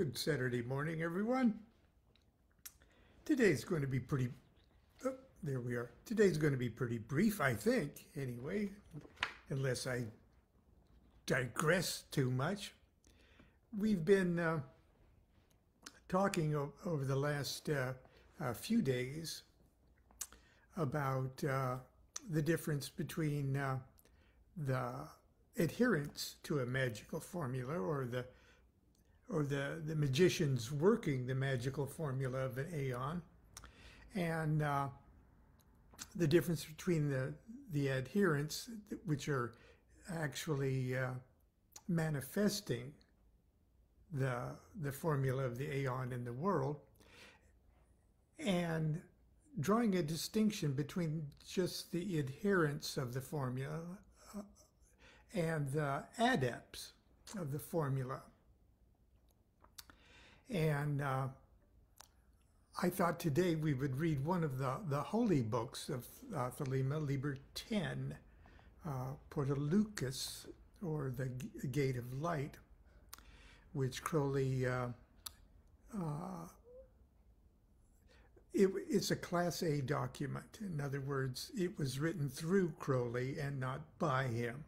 Good Saturday morning, everyone. Today's going to be pretty, oh, there we are. Today's going to be pretty brief, I think, anyway, unless I digress too much. We've been uh, talking over the last uh, few days about uh, the difference between uh, the adherence to a magical formula or the or the, the magicians working the magical formula of an aeon, and uh, the difference between the, the adherents, which are actually uh, manifesting the, the formula of the aeon in the world, and drawing a distinction between just the adherents of the formula uh, and the adepts of the formula. And uh, I thought today we would read one of the, the holy books of uh, Thelema, Liber 10, uh, Porta Lucis, or the Gate of Light, which Crowley, uh, uh, it, it's a Class A document. In other words, it was written through Crowley and not by him.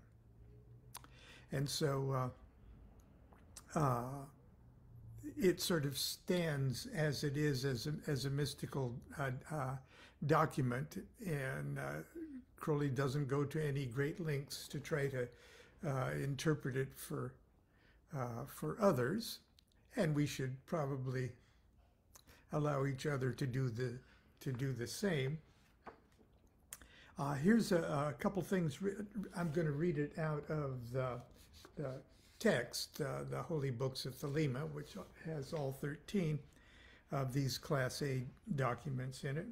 And so uh, uh it sort of stands as it is as a, as a mystical uh, uh, document, and uh, Crowley doesn't go to any great lengths to try to uh, interpret it for uh, for others, and we should probably allow each other to do the to do the same. Here's a, a, couple things. I'm going to read it out of the, the text, uh, the Holy Books of Thelema, which has all 13 of these Class A documents in it.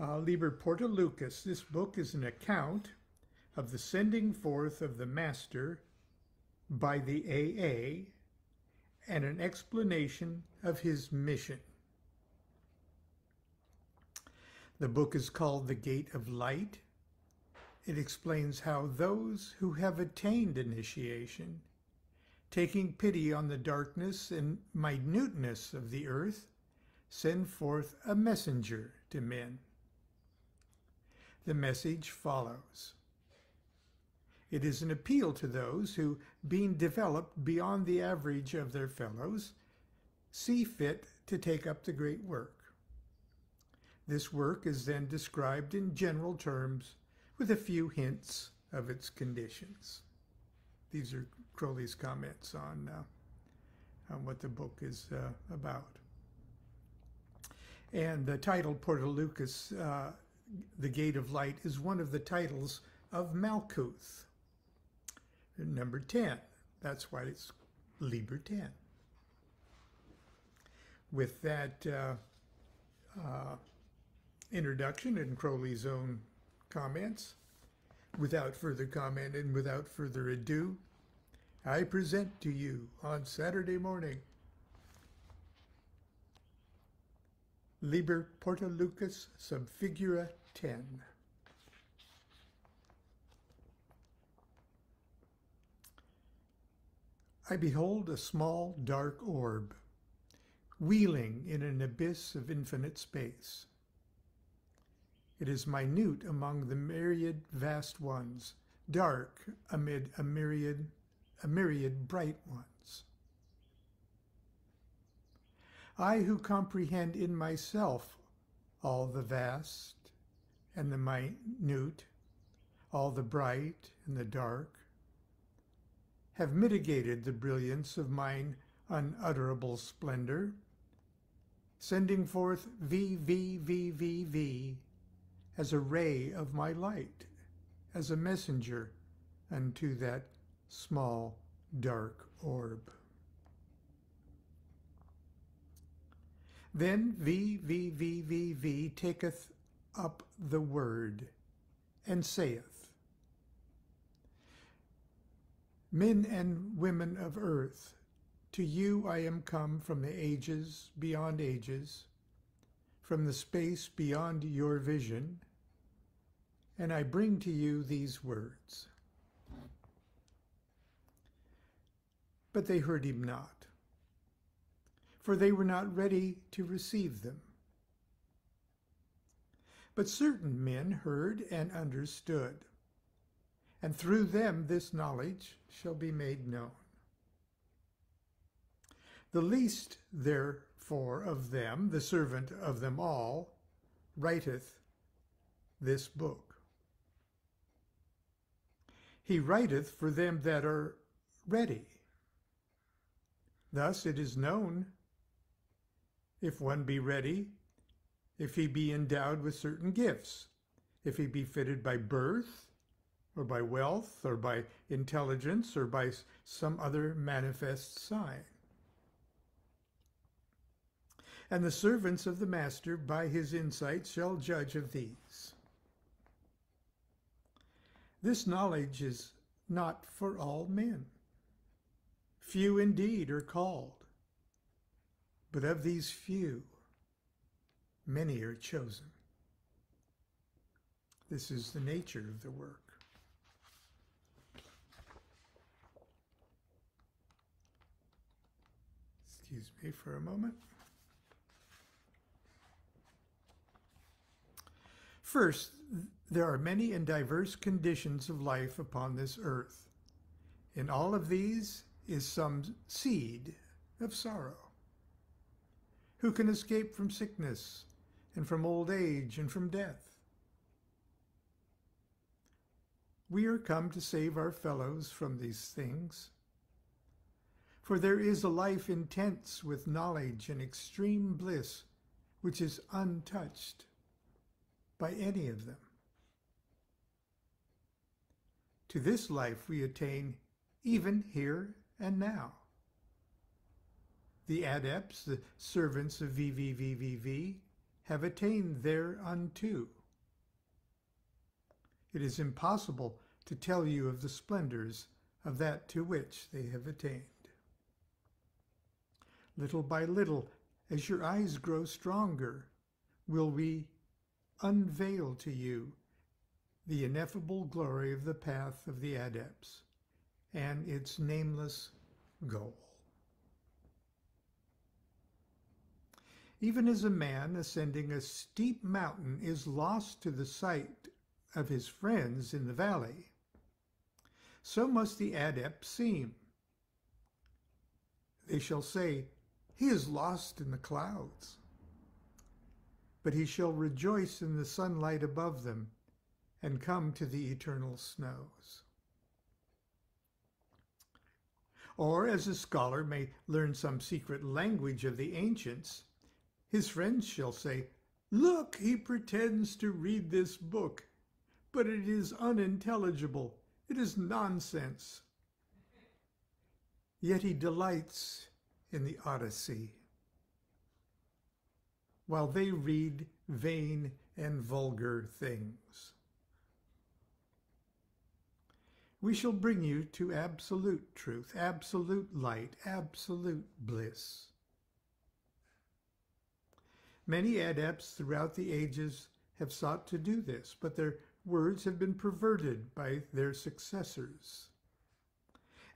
Uh, Liber Porta Lucis, this book is an account of the sending forth of the Master by the AA and an explanation of his mission. The book is called The Gate of Light it explains how those who have attained initiation, taking pity on the darkness and minuteness of the earth, send forth a messenger to men. The message follows. It is an appeal to those who, being developed beyond the average of their fellows, see fit to take up the great work. This work is then described in general terms with a few hints of its conditions. These are Crowley's comments on, uh, on what the book is uh, about. And the title Porta Lucis, uh, The Gate of Light, is one of the titles of Malkuth. Number 10. That's why it's Liber 10. With that uh, uh, introduction and Crowley's own comments? Without further comment and without further ado, I present to you on Saturday morning Liber Porta Lucis sub figura 10. I behold a small dark orb, wheeling in an abyss of infinite space. It is minute among the myriad vast ones, dark amid a myriad, a myriad bright ones. I who comprehend in myself all the vast and the minute, all the bright and the dark, have mitigated the brilliance of mine unutterable splendor, sending forth V, V, V, V, V, as a ray of my light, as a messenger unto that small dark orb. Then V, V, V, V, V taketh up the word and saith, Men and women of earth, to you I am come from the ages beyond ages, from the space beyond your vision, and I bring to you these words. But they heard him not. for they were not ready to receive them. But certain men heard and understood, and through them this knowledge shall be made known. The least, therefore, of them, the servant of them all, writeth this book. He writeth for them that are ready. Thus it is known if one be ready, if he be endowed with certain gifts, if he be fitted by birth, or by wealth, or by intelligence, or by some other manifest sign. And the servants of the master by his insight shall judge of these. This knowledge is not for all men. Few indeed are called. But of these few, many are chosen. This is the nature of the work. Excuse me for a moment. First, there are many and diverse conditions of life upon this earth. In all of these is some seed of sorrow. Who can escape from sickness and from old age and from death? We are come to save our fellows from these things. For there is a life intense with knowledge and extreme bliss, which is untouched by any of them. To this life we attain even here and now the adepts, the servants of VVVVV, have attained thereunto. It is impossible to tell you of the splendors of that to which they have attained. Little by little, as your eyes grow stronger, will we unveil to you the ineffable glory of the path of the adepts and its nameless goal. Even as a man ascending a steep mountain is lost to the sight of his friends in the valley, so must the adept seem. They shall say, He is lost in the clouds. But he shall rejoice in the sunlight above them and come to the eternal snows. Or as a scholar may learn some secret language of the ancients, his friends shall say, Look, he pretends to read this book, but it is unintelligible. It is nonsense. Yet he delights in the Odyssey, while they read vain and vulgar things. We shall bring you to absolute truth, absolute light, absolute bliss. Many adepts throughout the ages have sought to do this, but their words have been perverted by their successors.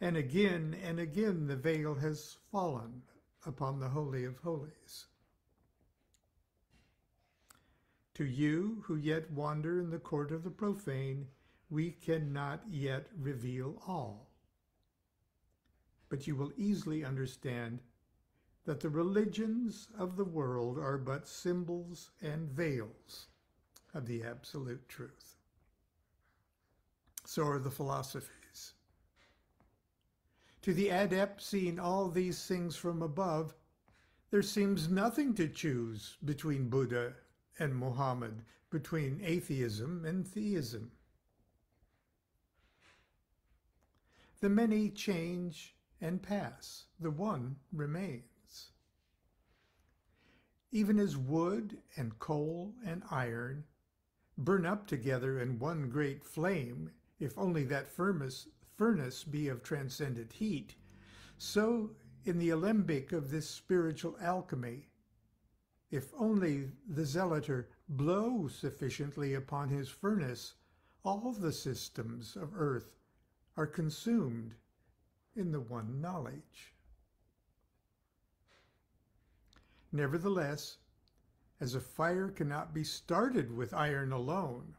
And again and again the veil has fallen upon the Holy of Holies. To you who yet wander in the court of the profane, we cannot yet reveal all. But you will easily understand that the religions of the world are but symbols and veils of the absolute truth. So are the philosophies. To the adept seeing all these things from above, there seems nothing to choose between Buddha and Muhammad, between atheism and theism. The many change and pass, the one remains even as wood and coal and iron burn up together in one great flame, if only that furnace, furnace be of transcendent heat, so in the alembic of this spiritual alchemy, if only the Zelator blow sufficiently upon his furnace, all the systems of earth are consumed in the one knowledge. Nevertheless, as a fire cannot be started with iron alone,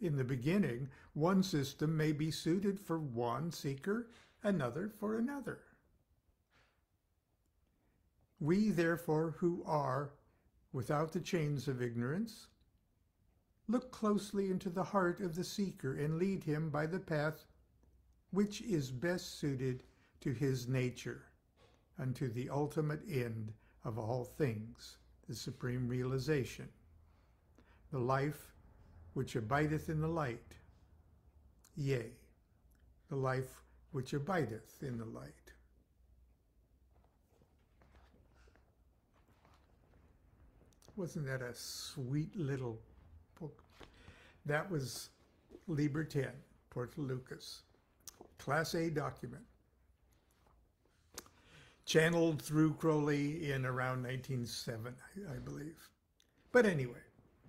in the beginning, one system may be suited for one seeker, another for another. We, therefore, who are without the chains of ignorance, look closely into the heart of the seeker and lead him by the path which is best suited to his nature unto the ultimate end of all things, the supreme realization, the life which abideth in the light, yea, the life which abideth in the light. Wasn't that a sweet little book? That was Liber 10, Porta Lucis, Class A document. Channeled through Crowley in around 1907, I, I believe. But anyway,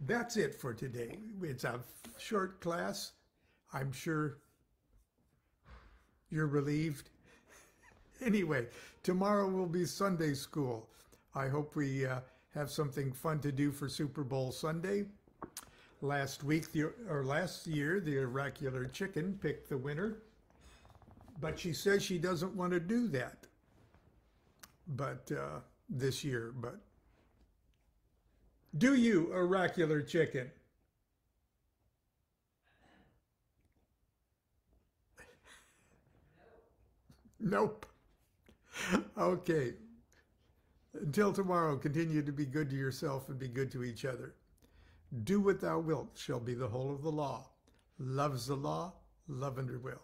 that's it for today. It's a short class. I'm sure you're relieved. Anyway, tomorrow will be Sunday school. I hope we uh, have something fun to do for Super Bowl Sunday. Last week, the, or last year, the oracular chicken picked the winner, but she says she doesn't want to do that. But uh, this year, but do you, oracular chicken? Nope. Okay. Until tomorrow, continue to be good to yourself and be good to each other. Do what thou wilt shall be the whole of the law. Love's the law, love under will.